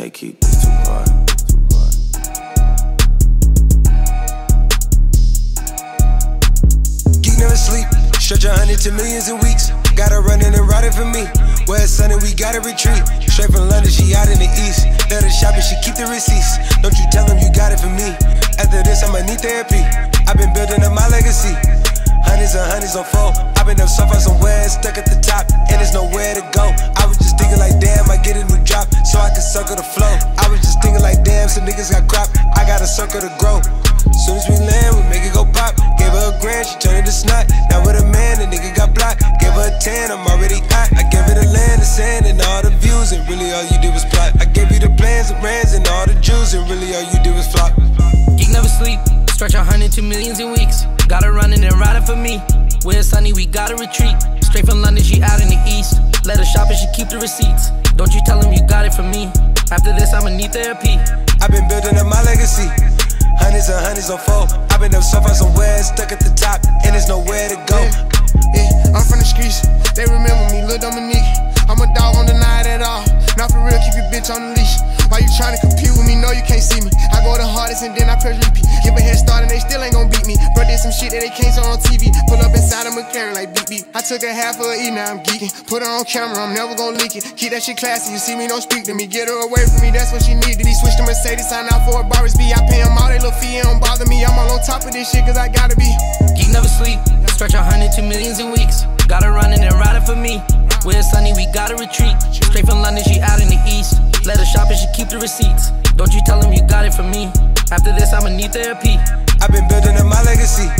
Take this too hard. Geek never sleep. Stretch a hundred to millions in weeks. Got her running and riding for me. Where it's sunny, we gotta retreat. Straight from London, she out in the east. Let her shop and she keep the receipts. Don't you tell them you got it for me. After this, I'ma need therapy. I've been building up my legacy. Hundreds and hundreds on four. I've been up so far somewhere, stuck at the top, and there's nowhere to go. Circle the flow. I was just thinking like, damn, some niggas got crop. I got a circle to grow. Soon as we land, we make it go pop. Gave her a grand, she turned it to snot. Now with a man, the nigga got blocked. Gave her a 10, I'm already hot. I gave her the land, the sand, and all the views, and really all you did was plot. I gave you the plans, the brands, and all the jewels, and really all you did was flop. Geek never sleep. Stretch a hundred to millions in weeks. Got her running and riding for me. Where sunny, we gotta retreat. Straight from London, she out in the east. Let her shop and she keep the receipts. Don't you tell them you got it from me. After this, I'ma need therapy. I've been building up my legacy. Hundreds and hundreds on four. I've been up so far somewhere, stuck at the top, and there's nowhere to go. Yeah, I'm from the streets. They remember me, Lil Dominique. I'm a dog, don't deny it at all. Not for real, keep your bitch on the leash. Why you trying to compete with me? No, you can't see me. I go the hardest and then I press repeat. Give a head start and they still ain't gon' beat me. Bro, did some shit that they can't show on TV. Pull up inside a McLaren like beep beep. I took a half of a E, now I'm geeking. Put her on camera, I'm never gonna leak it. Keep that shit classy, you see me, don't speak to me. Get her away from me, that's what she needed. He switched to Mercedes, sign out for a Boris B. I pay him all they little fee, it don't bother me. I'm all on top of this shit, cause I gotta be. Geek never sleep. Stretch a hundred to millions in weeks. Got her running and riding for me. Where it's sunny, we gotta retreat. Straight from London, she out in the east. Let her shop and she keep the receipts. Don't you tell them you got it from me. After this, I'ma need therapy. I've been building up my legacy.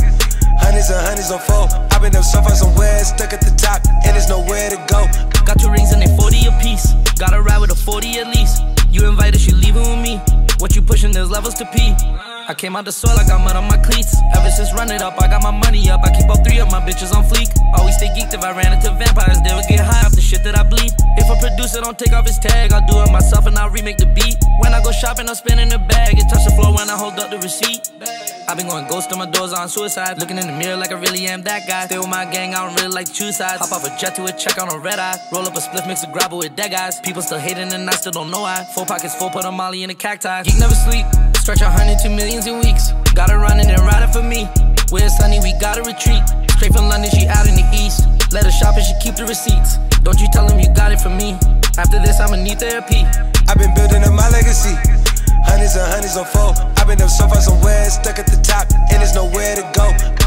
Hundreds and hundreds on four. Been up so far somewhere, stuck at the top, and there's nowhere to go. Got two rings and they 40 apiece. Gotta ride with a 40 at least. You invited, she leaving with me. What you pushing, there's levels to pee. I came out the soil, I got mud on my cleats. Ever since run it up, I got my money up. I keep all three of my bitches on fleek. Always stay geeked if I ran into vampires, they would a don't take off his tag, I'll do it myself and I'll remake the beat. When I go shopping, I'm spinning the bag. It touch the floor when I hold up the receipt. i been going ghost on my doors on suicide. Looking in the mirror like I really am that guy. Stay with my gang, I don't really like choose sides. Hop off a jet to a check on a red eye. Roll up a spliff, mix a gravel with dead guys. People still hating and I still don't know why. Four pockets full, put a molly in a cacti. Geek never sleep. Stretch a hundred to millions in weeks. Got her running and riding for me. Where it's sunny, we gotta retreat. Straight from London, she out in the east. Let her shop and she keep the receipts. Don't you tell him you got it. After this, I'ma need therapy. I've been building up my legacy. Hundreds and hundreds on four. I've been up so far somewhere, stuck at the top, and there's nowhere to go.